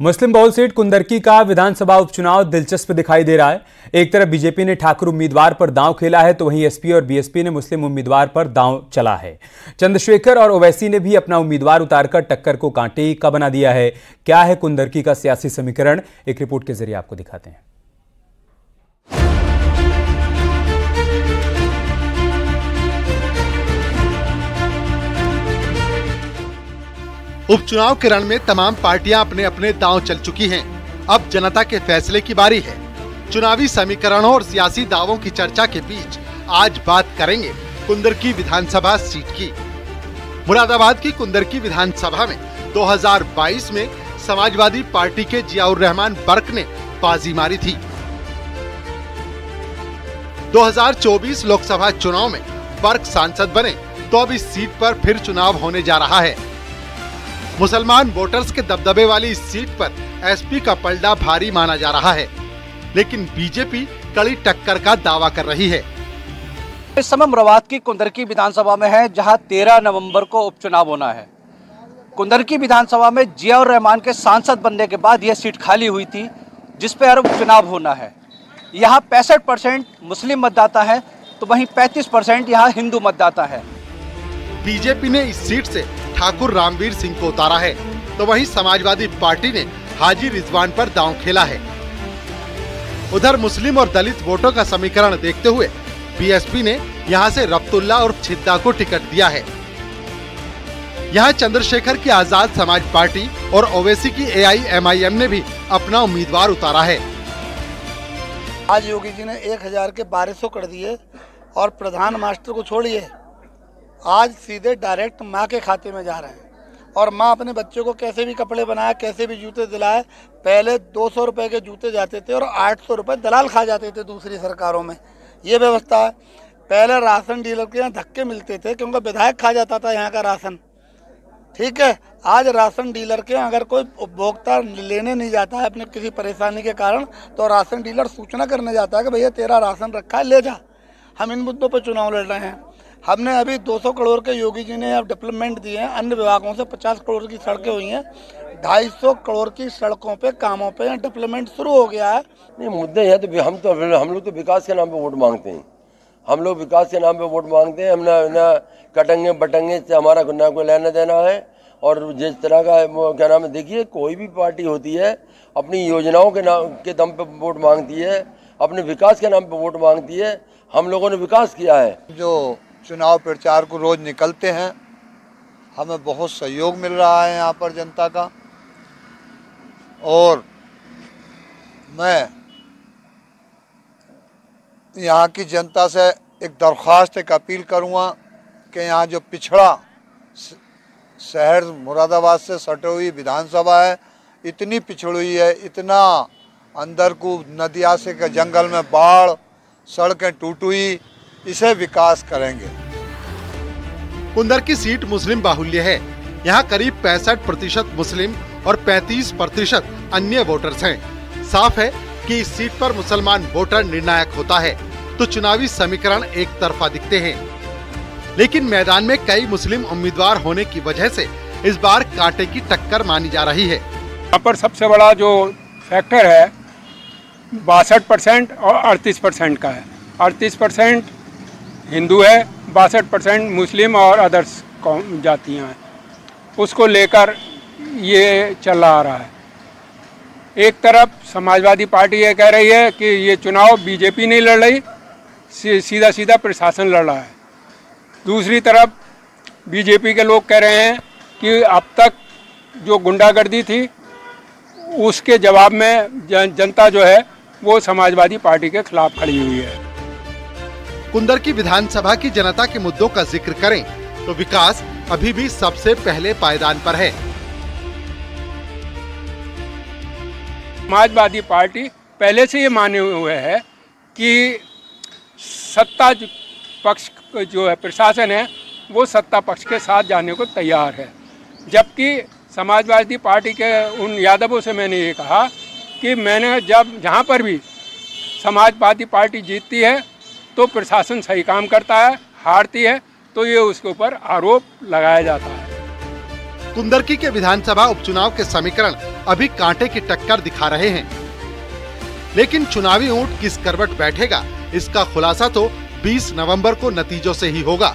मुस्लिम बहुल सीट कुंदरकी का विधानसभा उपचुनाव दिलचस्प दिखाई दे रहा है। एक तरफ़ बीजेपी ने ठाकुर उम्मीदवार पर दांव खेला है तो वहीं एसपी और बीएसपी ने मुस्लिम उम्मीदवार पर दांव चला है। चंद्रशेखर और ओवैसी ने भी अपना उम्मीदवार उतारकर टक्कर को कांटे का बना दिया है। क्या है कुंदरकी का सियासी समीकरण? एक रिपोर्ट के ज़रिए आपको दिखाते हैं। उपचुनाव के रण में तमाम पार्टियाँ अपने अपने दांव चल चुकी हैं। अब जनता के फैसले की बारी है। चुनावी समीकरणों और सियासी दावों की चर्चा के बीच आज बात करेंगे कुंदर की विधानसभा सीट की। मुरादाबाद की कुंदर की विधानसभा में 2022 में समाजवादी पार्टी के जियाउर रहमान बर्क ने बाजी मारी थी। 2024 लोकसभा चुनाव में बर्क सांसद बने तो अब इस सीट पर फिर चुनाव होने जा रहा है। मुसलमान वोटर्स के दबदबे वाली इस सीट पर एसपी का पलड़ा भारी माना जा रहा है लेकिन बीजेपी कड़ी टक्कर का दावा कर रही है। इस समय मुराबाद की कुंदरकी विधानसभा में है जहाँ 13 नवंबर को उपचुनाव होना है। कुंदरकी विधानसभा में जियाउर रहमान के सांसद बनने के बाद यह सीट खाली हुई थी जिस पर उपचुनाव होना है। यहाँ पैंसठ परसेंट मुस्लिम मतदाता है तो वहीं 35 परसेंट यहाँ हिंदू मतदाता है। बीजेपी ने इस सीट से ठाकुर रामवीर सिंह को उतारा है। तो वहीं समाजवादी पार्टी ने हाजी रिजवान पर दांव खेला है। उधर मुस्लिम और दलित वोटों का समीकरण देखते हुए बीएसपी ने यहाँ से रफ्तुल्ला और छिद्दा को टिकट दिया है। यहाँ चंद्रशेखर की आज़ाद समाज पार्टी और ओवैसी की एआईएमआईएम ने भी अपना उम्मीदवार उतारा है। आज योगी जी ने एक हज़ार के बारह सौ कर दिए और प्रधान मास्टर को छोड़िए आज सीधे डायरेक्ट माँ के खाते में जा रहे हैं। और माँ अपने बच्चों को कैसे भी कपड़े बनाए कैसे भी जूते दिलाए, पहले दो सौ रुपये के जूते जाते थे और आठ सौ रुपये दलाल खा जाते थे दूसरी सरकारों में। ये व्यवस्था है। पहले राशन डीलर के यहाँ धक्के मिलते थे क्योंकि विधायक खा जाता था यहाँ का राशन। ठीक है, आज राशन डीलर के अगर कोई उपभोक्ता लेने नहीं जाता है अपने किसी परेशानी के कारण तो राशन डीलर सूचना करने जाता है कि भैया तेरा राशन रखा है, ले जा। हम इन मुद्दों पर चुनाव लड़ रहे हैं। हमने अभी 200 करोड़ के योगी जी ने अब डेवलपमेंट दिए हैं अन्य विभागों से 50 करोड़ की सड़कें हुई हैं 250 करोड़ की सड़कों पे कामों पे डेवलपमेंट शुरू हो गया है। नहीं मुद्दे हैं तो हम तो हम लोग तो विकास के नाम पे वोट मांगते हैं। हम लोग विकास के नाम पे वोट मांगते हैं हमने ना कटंगे बटंगे से हमारा ना कोई लेना देना है। और जिस तरह का क्या नाम है देखिए कोई भी पार्टी होती है अपनी योजनाओं के नाम के दम पे वोट मांगती है अपने विकास के नाम पे वोट मांगती है हम लोगों ने विकास किया है। जो चुनाव प्रचार को रोज़ निकलते हैं। हमें बहुत सहयोग मिल रहा है यहाँ पर जनता का। और मैं यहाँ की जनता से एक दरख्वास्त, एक अपील करूँगा कि यहाँ जो पिछड़ा शहर मुरादाबाद से सटे हुई विधानसभा है, इतनी पिछड़ी हुई है, इतना अंदर को नदिया से जंगल में बाढ़, सड़कें टूट हुई इसे विकास करेंगे। कुंदर की सीट मुस्लिम बाहुल्य है। यहाँ करीब पैंसठ प्रतिशत मुस्लिम और 35 प्रतिशत अन्य वोटर्स हैं। साफ़ है कि इस सीट पर मुसलमान वोटर निर्णायक होता है तो चुनावी समीकरण एक तरफा दिखते हैं। लेकिन मैदान में कई मुस्लिम उम्मीदवार होने की वजह से इस बार कांटे की टक्कर मानी जा रही है। यहाँ पर सबसे बड़ा जो फैक्टर है बासठ परसेंट और अड़तीस परसेंट का है। अड़तीस परसेंट हिंदू है, बासठ परसेंट मुस्लिम और अदर्स कौम जातियाँ हैं। उसको लेकर ये चला आ रहा है। एक तरफ़ समाजवादी पार्टी ये कह रही है कि ये चुनाव बीजेपी नहीं लड़ रही सीधा सीधा प्रशासन लड़ रहा है। दूसरी तरफ़ बीजेपी के लोग कह रहे हैं कि अब तक जो गुंडागर्दी थी, उसके जवाब में जनता जो है, वो समाजवादी पार्टी के खिलाफ खड़ी हुई है। कुंदर की विधानसभा की जनता के मुद्दों का ज़िक्र करें तो विकास अभी भी सबसे पहले पायदान पर है। समाजवादी पार्टी पहले से ये माने हुए है कि सत्ता पक्ष जो है, प्रशासन है, वो सत्ता पक्ष के साथ जाने को तैयार है। जबकि समाजवादी पार्टी के उन यादवों से मैंने ये कहा कि मैंने जब, जहाँ पर भी समाजवादी पार्टी जीतती है तो प्रशासन सही काम करता है हारती है तो ये उसके ऊपर आरोप लगाया जाता है। कुंदरकी के विधानसभा उपचुनाव के समीकरण अभी कांटे की टक्कर दिखा रहे हैं। लेकिन चुनावी ऊँट किस करवट बैठेगा इसका खुलासा तो 20 नवंबर को नतीजों से ही होगा।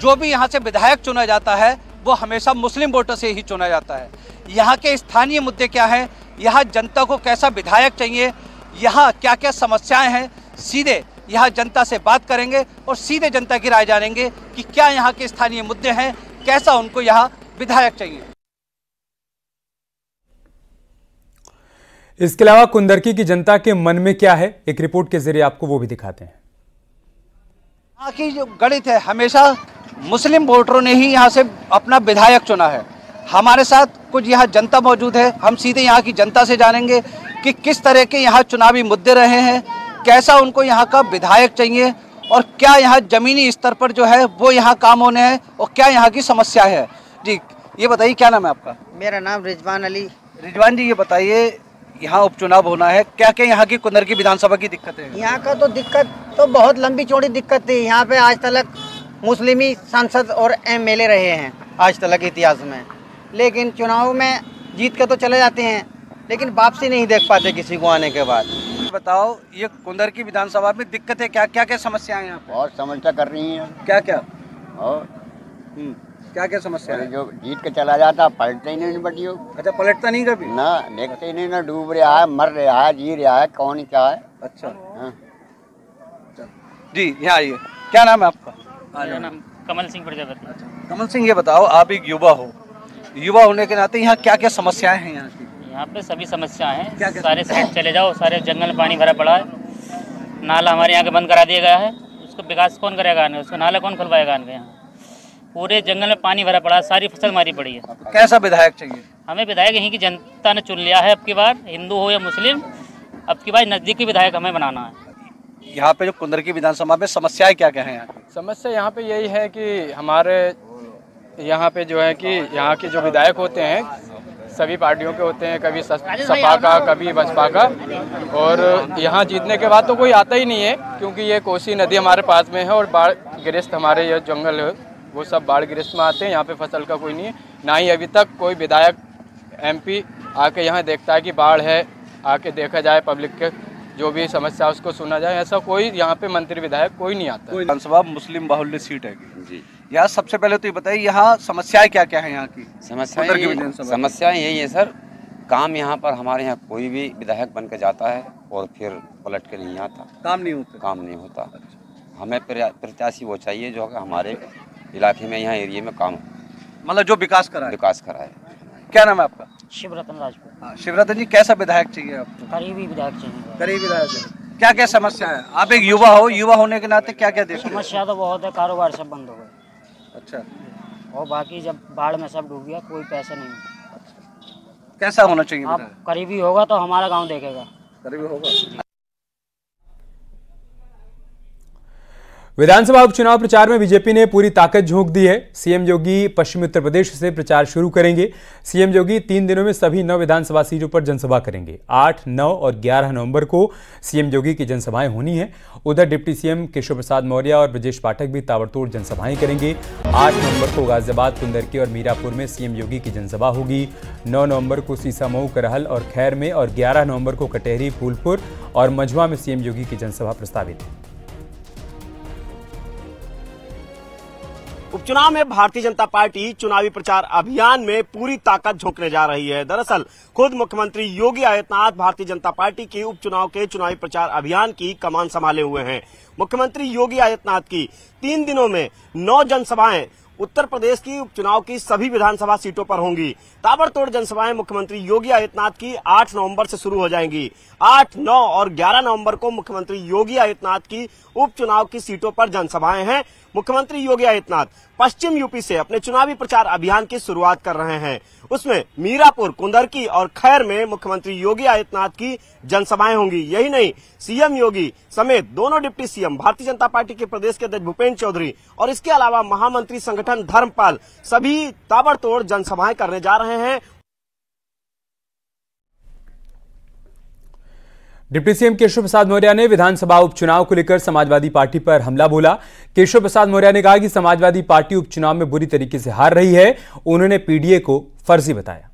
जो भी यहाँ से विधायक चुना जाता है वो हमेशा मुस्लिम वोटर से ही चुना जाता है। यहाँ के स्थानीय मुद्दे क्या हैं यहाँ जनता को कैसा विधायक चाहिए? यहाँ क्या क्या समस्याएँ हैं? सीधे यहाँ जनता से बात करेंगे और सीधे जनता की राय जानेंगे कि क्या यहाँ के स्थानीय मुद्दे हैं कैसा उनको यहाँ विधायक चाहिए। इसके अलावा कुंदरकी की जनता के मन में क्या है? एक रिपोर्ट के ज़रिए आपको वो भी दिखाते हैं। यहाँ की जो गणित है हमेशा मुस्लिम वोटरों ने ही यहाँ से अपना विधायक चुना है। हमारे साथ कुछ यहाँ जनता मौजूद है। हम सीधे यहाँ की जनता से जानेंगे कि किस तरह के यहाँ चुनावी मुद्दे रहे हैं कैसा उनको यहाँ का विधायक चाहिए और क्या यहाँ जमीनी स्तर पर जो है वो यहाँ काम होने हैं और क्या यहाँ की समस्या है। जी ये बताइए क्या नाम है आपका? मेरा नाम रिजवान अली। रिजवान जी ये बताइए यहाँ उपचुनाव होना है क्या क्या यहाँ की कुंदर की विधानसभा की दिक्कतें हैं? यहाँ का तो दिक्कत तो बहुत लंबी चौड़ी दिक्कत थी। यहाँ पे आज तक मुस्लिमी सांसद और एमएलए रहे हैं आज तक इतिहास में। लेकिन चुनाव में जीत के तो चले जाते हैं लेकिन वापसी नहीं देख पाते किसी को आने के बाद। बताओ ये कुंदर की विधानसभा में दिक्कतें क्या क्या क्या समस्याएँ हैं यहाँ पे? बहुत समस्या कर रही हैं। क्या क्या और? हम्म, क्या क्या समस्या है? जो जीत के चला जाता पलटते ही नहीं बटियो अच्छा पलटता नहीं कभी? ना देखते ही नहीं ना डूब रहा है मर रहा है जी रहा है कौन क्या है? अच्छा। हाँ। जी यहाँ आइए। क्या नाम है आपका? मेरा नाम कमल सिंह प्रजापति। कमल सिंह ये बताओ आप एक युवा हो। युवा होने के नाते यहाँ क्या क्या समस्याएँ हैं यहाँ की? यहाँ पे सभी समस्याएँ हैं। क्या क्या सारे साइड चले जाओ सारे जंगल में पानी भरा पड़ा है। नाला हमारे यहाँ के बंद करा दिया गया है। उसको विकास कौन करेगा आने? उसको नाला कौन खुलवाएगा आने यहाँ? पूरे जंगल में पानी भरा पड़ा है सारी फ़सल मारी पड़ी है। कैसा विधायक चाहिए? हमें विधायक यहीं की जनता ने चुन लिया है अब की बार हिंदू हो या मुस्लिम अब की बार नज़दीकी विधायक हमें बनाना है। यहाँ पे जो कुंदर की विधानसभा में समस्याएँ क्या क्या हैं यहाँ समस्या यहाँ पे यही है कि हमारे यहाँ पे जो है कि यहाँ के जो विधायक होते हैं सभी पार्टियों के होते हैं कभी सपा का कभी बसपा का। और यहाँ जीतने के बाद तो कोई आता ही नहीं है क्योंकि ये कोसी नदी हमारे पास में है और बाढ़ गिरस्त हमारे ये जंगल है वो सब बाढ़ गिरस्त में आते हैं यहाँ पे फ़सल का कोई नहीं है। ना ही अभी तक कोई विधायक एमपी आके यहाँ देखता है कि बाढ़ है आके देखा जाए पब्लिक के जो भी समस्या उसको सुना जाए ऐसा कोई यहाँ पे मंत्री विधायक कोई नहीं आता। विधानसभा मुस्लिम बाहुल्य सीट है। जी। यहाँ सबसे पहले तो ये बताइए यहाँ समस्याएँ क्या क्या है यहाँ की? समस्याएँ। समस्याएँ यही है सर। काम यहाँ पर हमारे यहाँ कोई भी विधायक बन के जाता है और फिर पलट के नहीं आता। काम नहीं होता। काम नहीं होता। हमें प्रत्याशी वो चाहिए जो हमारे इलाके में यहाँ एरिया में काम मतलब जो विकास कराए। विकास कराए। क्या नाम है आपका? शिवरतन राजपूत। हाँ, शिवरतन जी कैसा विधायक चाहिए आपको? करीबी विधायक चाहिए। करीब विधायक है क्या क्या समस्या है? आप एक युवा हो युवा होने के नाते क्या क्या देखते हैं? समस्या तो बहुत है कारोबार सब बंद हो गए। अच्छा। और बाकी जब बाढ़ में सब डूब गया कोई पैसा नहीं। कैसा होना चाहिए आप करीबी होगा तो हमारा गाँव देखेगा। करीबी होगा? विधानसभा उपचुनाव प्रचार में बीजेपी ने पूरी ताकत झोंक दी है। सीएम योगी पश्चिमी उत्तर प्रदेश से प्रचार शुरू करेंगे। सीएम योगी तीन दिनों में सभी नौ विधानसभा सीटों पर जनसभा करेंगे। आठ, नौ और ग्यारह नवंबर को सीएम योगी की जनसभाएँ होनी है। उधर डिप्टी सीएम केशव प्रसाद मौर्य और ब्रजेश पाठक भी ताबड़तोड़ जनसभाएँ करेंगे। आठ नवंबर को गाजियाबाद, कुंदरकी और मीरापुर में सीएम योगी की जनसभा होगी। नौ नवंबर को सीसामऊ करहल और खैर में और ग्यारह नवंबर को कटेहरी, फूलपुर और मझुआ में सीएम योगी की जनसभा प्रस्तावित। है उपचुनाव में भारतीय जनता पार्टी चुनावी प्रचार अभियान में पूरी ताकत झोंकने जा रही है। दरअसल खुद मुख्यमंत्री योगी आदित्यनाथ भारतीय जनता पार्टी के उपचुनाव के चुनावी प्रचार अभियान की कमान संभाले हुए हैं। मुख्यमंत्री योगी आदित्यनाथ की तीन दिनों में नौ जनसभाएँ उत्तर प्रदेश की उपचुनाव की सभी विधानसभा सीटों पर होंगी। ताबड़तोड़ जनसभाएँ मुख्यमंत्री योगी आदित्यनाथ की 8 नवंबर से शुरू हो जाएँगी। 8, 9 और 11 नवंबर को मुख्यमंत्री योगी आदित्यनाथ की उपचुनाव की सीटों पर जनसभाएँ हैं। मुख्यमंत्री योगी आदित्यनाथ पश्चिम यूपी से अपने चुनावी प्रचार अभियान की शुरुआत कर रहे हैं। उसमें मीरापुर, कुंदरकी और खैर में मुख्यमंत्री योगी आदित्यनाथ की जनसभाएँ होंगी। यही नहीं, सीएम योगी समेत दोनों deputy CM, Bharatiya Janata party के प्रदेश के अध्यक्ष भूपेन्द्र चौधरी और इसके अलावा महामंत्री संगठन धर्मपाल सभी ताबड़तोड़ जनसभाएँ करने जा रहे हैं। डिप्टी सीएम केशव प्रसाद मौर्य ने विधानसभा उपचुनाव को लेकर समाजवादी पार्टी पर हमला बोला। केशव प्रसाद मौर्य ने कहा कि समाजवादी पार्टी उपचुनाव में बुरी तरीके से हार रही है। उन्होंने पीडीए को फर्जी बताया।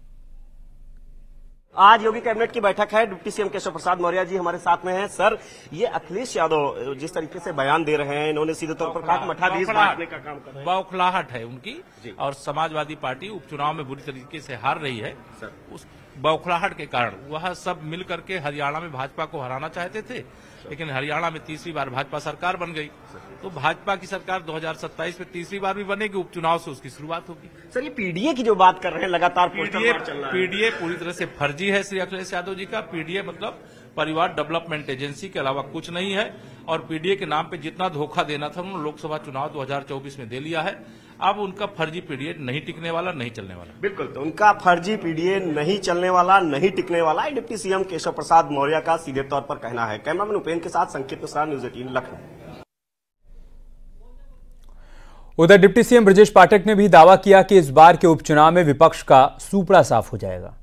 आज योगी कैबिनेट की बैठक है। डिप्टी सीएम केशव प्रसाद मौर्य जी हमारे साथ में हैं। सर ये अखिलेश यादव जिस तरीके से बयान दे रहे हैं इन्होंने सीधे तौर पर कहा कि मठाधीश बांटने का काम कर रहे हैं। बौखलाहट है उनकी और समाजवादी पार्टी उपचुनाव में बुरी तरीके से हार रही है। उस बौखलाहट के कारण। वह सब मिल करके हरियाणा में भाजपा को हराना चाहते थे लेकिन हरियाणा में तीसरी बार भाजपा सरकार बन गई। तो भाजपा की सरकार 2027 में तीसरी बार भी बनेगी उपचुनाव से उसकी शुरुआत होगी। सर ये पीडीए की जो बात कर रहे हैं लगातार पीडीए पीडीए पूरी तरह से फर्जी है श्री अखिलेश यादव जी का। पीडीए मतलब परिवार डेवलपमेंट एजेंसी के अलावा कुछ नहीं है और पीडीए के नाम पे जितना धोखा देना था उन्होंने लोकसभा चुनाव 2024 में दे लिया है। अब उनका फर्जी पीडीए नहीं टिकने वाला नहीं चलने वाला। बिल्कुल तो उनका फर्जी पीडीए नहीं चलने वाला नहीं टिकने वाला डिप्टी सीएम केशव प्रसाद मौर्य का सीधे तौर पर कहना है। कैमरामैन उपेन्द्र के साथ संकेत मिश्रा न्यूज़ एटीन लखनऊ। उधर डिप्टी सीएम ब्रजेश पाठक ने भी दावा किया कि इस बार के उपचुनाव में विपक्ष का सूपड़ा साफ़ हो जाएगा।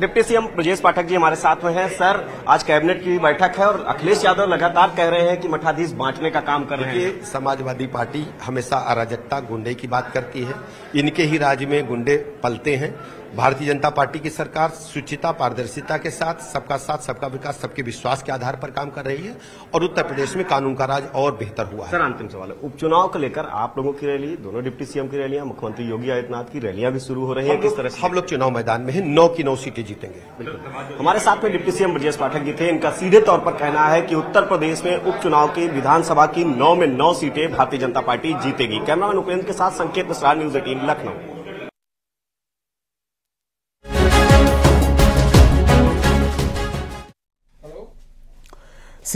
डिप्टी सीएम ब्रजेश पाठक जी हमारे साथ में हैं। सर, आज कैबिनेट की बैठक है और अखिलेश यादव लगातार कह रहे हैं कि मठाधीश बांटने का काम कर रहे हैं। समाजवादी पार्टी हमेशा अराजकता, गुंडे की बात करती है। इनके ही राज्य में गुंडे पलते हैं। भारतीय जनता पार्टी की सरकार सुचिता पारदर्शिता के साथ सबका साथ सबका विकास सबके विश्वास के आधार पर काम कर रही है और उत्तर प्रदेश में कानून का राज और बेहतर हुआ है। सर अंतिम सवाल है। उपचुनाव को लेकर आप लोगों की रैली दोनों डिप्टी सीएम की रैलियाँ मुख्यमंत्री योगी आदित्यनाथ की रैलियाँ भी शुरू हो रही है। किस तरह से? हम लोग चुनाव मैदान में हैं नौ की नौ सीटें जीतेंगे। हमारे साथ में डिप्टी सीएम ब्रजेश पाठक जी थे। इनका सीधे तौर पर कहना है कि उत्तर प्रदेश में उपचुनाव की विधानसभा की नौ में नौ सीटें भारतीय जनता पार्टी जीतेगी। कैमरामैन उपेंद्र के साथ Sanket Mishra news eighteen Lucknow.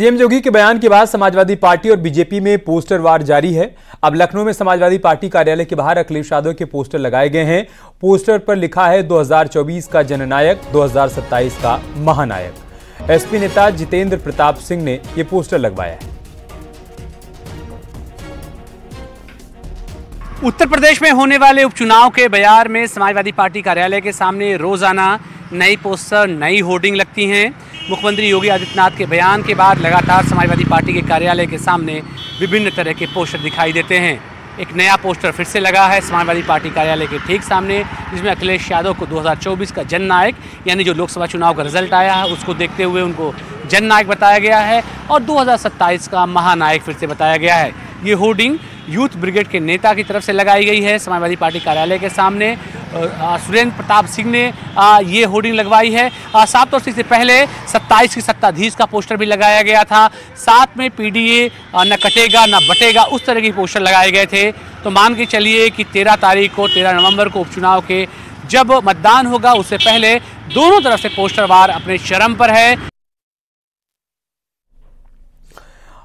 CM Yogi के बयान के बाद समाजवादी पार्टी और बीजेपी में पोस्टर वार जारी है। अब लखनऊ में समाजवादी पार्टी कार्यालय के बाहर अखिलेश यादव के पोस्टर लगाए गए हैं। पोस्टर पर लिखा है 2024 का जननायक 2027 का महानायक। एसपी नेता जितेंद्र प्रताप सिंह ने ये पोस्टर लगवाया है। उत्तर प्रदेश में होने वाले उपचुनाव के बयार में समाजवादी पार्टी कार्यालय के सामने रोज़ाना नई पोस्टर, नई होर्डिंग लगती हैं। मुख्यमंत्री योगी आदित्यनाथ के बयान के बाद लगातार समाजवादी पार्टी के कार्यालय के सामने विभिन्न तरह के पोस्टर दिखाई देते हैं। एक नया पोस्टर फिर से लगा है समाजवादी पार्टी कार्यालय के ठीक सामने, जिसमें अखिलेश यादव को 2024 का जननायक यानी जो लोकसभा चुनाव का रिज़ल्ट आया है, उसको देखते हुए उनको जननायक बताया गया है और 2027 का महानायक फिर से बताया गया है। ये होर्डिंग यूथ ब्रिगेड के नेता की तरफ़ से लगाई गई है। समाजवादी पार्टी कार्यालय के सामने सुरेंद्र प्रताप सिंह ने ये होर्डिंग लगवाई है। साफ़ तौर से इससे पहले 27 की सत्ताधीश का पोस्टर भी लगाया गया था। साथ में पीडीए न कटेगा, न बटेगा, उस तरह के पोस्टर लगाए गए थे। तो मान के चलिए कि 13 तारीख को 13 नवंबर को उपचुनाव के जब मतदान होगा, उससे पहले दोनों तरफ़ से पोस्टर वार अपने चरम पर है।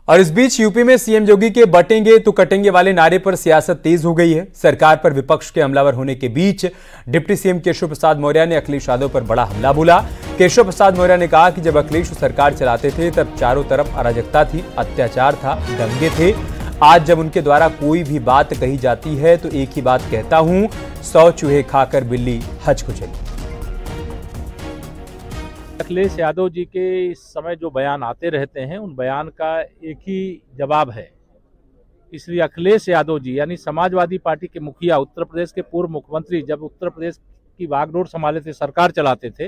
और इस बीच यूपी में सीएम योगी के बटेंगे तो कटेंगे वाले नारे पर सियासत तेज हो गई है। सरकार पर विपक्ष के हमलावर होने के बीच डिप्टी सीएम केशव प्रसाद मौर्य ने अखिलेश यादव पर बड़ा हमला बोला। केशव प्रसाद मौर्य ने कहा कि जब अखिलेश सरकार चलाते थे, तब चारों तरफ़ अराजकता थी, अत्याचार था, दंगे थे। आज जब उनके द्वारा कोई भी बात कही जाती है तो एक ही बात कहता हूँ, सौ चूहे खाकर बिल्ली हज को चली अखिलेश यादव जी के इस समय जो बयान आते रहते हैं, उन बयान का एक ही जवाब है। इसलिए अखिलेश यादव जी, यानी समाजवादी पार्टी के मुखिया, उत्तर प्रदेश के पूर्व मुख्यमंत्री, जब उत्तर प्रदेश की बागडोर संभाले थे, सरकार चलाते थे,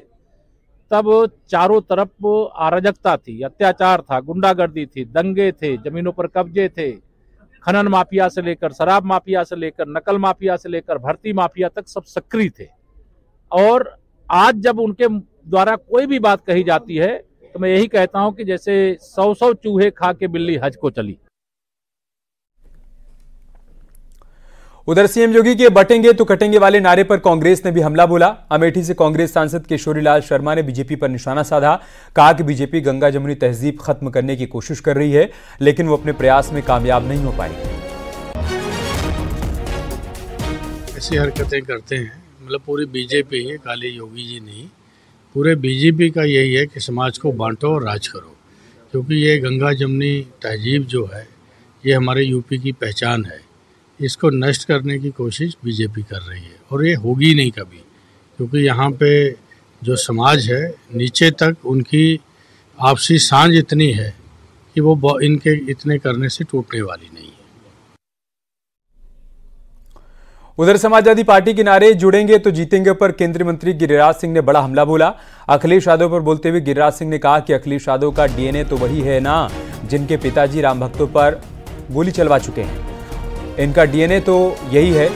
तब चारों तरफ़ अराजकता थी, अत्याचार था, गुंडागर्दी थी, दंगे थे, जमीनों पर कब्जे थे, खनन माफिया से लेकर, शराब माफिया से लेकर, नकल माफिया से लेकर, भर्ती माफिया तक सब सक्रिय थे। और आज जब उनके द्वारा कोई भी बात कही जाती है तो मैं यही कहता हूँ कि जैसे सौ सौ चूहे खा के बिल्ली हज को चली। उधर सीएम योगी के बटेंगे तो कटेंगे वाले नारे पर कांग्रेस ने भी हमला बोला। अमेठी से कांग्रेस सांसद किशोरीलाल शर्मा ने बीजेपी पर निशाना साधा। कहा कि बीजेपी गंगा जमुनी तहजीब खत्म करने की कोशिश कर रही है लेकिन वो अपने प्रयास में कामयाब नहीं हो पाई। ऐसी हरकतें करते हैं। मतलब पूरी बीजेपी है काली योगी जी नहीं। पूरे बीजेपी का यही है कि समाज को बांटो और राज करो, क्योंकि ये गंगा जमनी तहजीब जो है, ये हमारे यूपी की पहचान है। इसको नष्ट करने की कोशिश बीजेपी कर रही है, और ये होगी नहीं कभी, क्योंकि यहाँ पे जो समाज है, नीचे तक उनकी आपसी साँझ इतनी है कि वो इनके इतने करने से टूटने वाली नहीं है। उधर समाजवादी पार्टी के नारे जुड़ेंगे तो जीतेंगे पर केंद्रीय मंत्री गिरिराज सिंह ने बड़ा हमला बोला। अखिलेश यादव पर बोलते हुए गिरिराज सिंह ने कहा कि अखिलेश यादव का डीएनए तो वही है ना, जिनके पिताजी राम भक्तों पर गोली चलवा चुके हैं। इनका डीएनए तो यही है,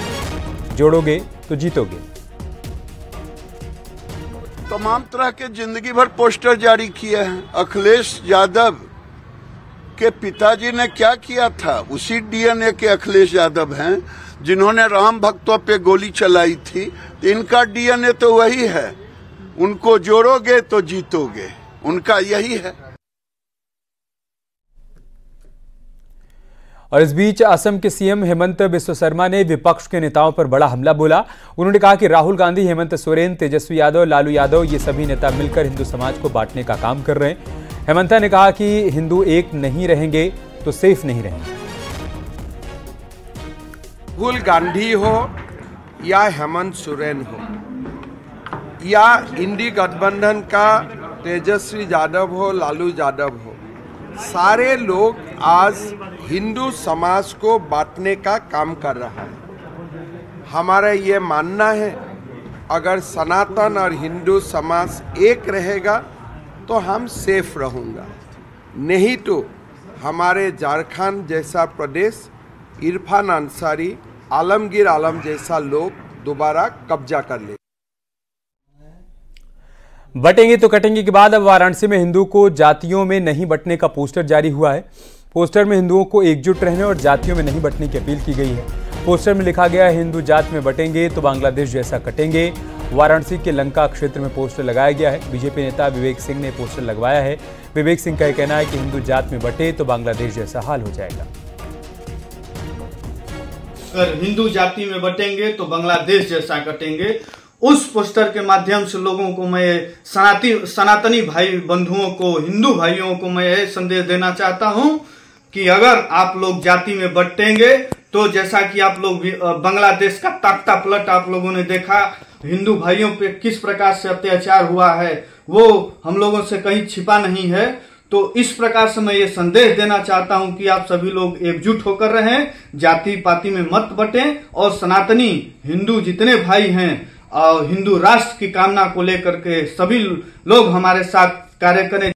जोड़ोगे तो जीतोगे। तमाम तरह के ज़िंदगी भर पोस्टर जारी किए हैं। अखिलेश यादव के पिताजी ने क्या किया था? उसी डीएनए के अखिलेश यादव हैं, जिन्होंने राम भक्तों पे गोली चलाई थी। इनका डीएनए तो वही है। उनको जोड़ोगे तो जीतोगे। उनका यही है। और इस बीच असम के सीएम हेमंत बिस्व शर्मा ने विपक्ष के नेताओं पर बड़ा हमला बोला। उन्होंने कहा कि राहुल गांधी, हेमंत सोरेन, तेजस्वी यादव, लालू यादव, ये सभी नेता मिलकर हिंदू समाज को बांटने का काम कर रहे हैं। हेमंता ने कहा कि हिंदू एक नहीं रहेंगे तो सेफ़ नहीं रहेंगे। राहुल गांधी हो या हेमंत सोरेन हो, या इंडी गठबंधन का तेजस्वी यादव हो, लालू यादव हो, सारे लोग आज हिंदू समाज को बांटने का काम कर रहा है। हमारा ये मानना है, अगर सनातन और हिंदू समाज एक रहेगा तो हम सेफ़ रहूँगा। नहीं तो हमारे झारखंड जैसा प्रदेश, इरफान अंसारी, आलमगीर आलम जैसा लोग दोबारा कब्जा कर ले। बटेंगे तो कटेंगे के बाद अब वाराणसी में हिंदू को जातियों में नहीं बटने का पोस्टर जारी हुआ है। पोस्टर में हिंदुओं को एकजुट रहने और जातियों में नहीं बटने की अपील की गई है। पोस्टर में लिखा गया है, हिंदू जात में बटेंगे तो बांग्लादेश जैसा कटेंगे। वाराणसी के लंका क्षेत्र में पोस्टर लगाया गया है। बीजेपी नेता विवेक सिंह ने पोस्टर लगवाया है। विवेक सिंह का यह कहना है कि हिंदू जात में बटे तो बांग्लादेश जैसा हाल हो जाएगा। अगर हिंदू जाति में बटेंगे तो बांग्लादेश जैसा कटेंगे। उस पोस्टर के माध्यम से लोगों को मैं सनाती, सनातनी भाई बंधुओं को, हिंदू भाइयों को मैं यह संदेश देना चाहता हूँ कि अगर आप लोग जाति में बटेंगे तो जैसा कि आप लोग बांग्लादेश का ताकता पलट आप लोगों ने देखा हिंदू भाइयों पे किस प्रकार से अत्याचार हुआ है, वो हम लोगों से कहीं छिपा नहीं है। तो इस प्रकार से मैं ये संदेश देना चाहता हूँ कि आप सभी लोग एकजुट होकर रहें जाति पाति में मत बटें और सनातनी हिंदू जितने भाई हैं, और हिंदू राष्ट्र की कामना को लेकर के सभी लोग हमारे साथ कार्य करें।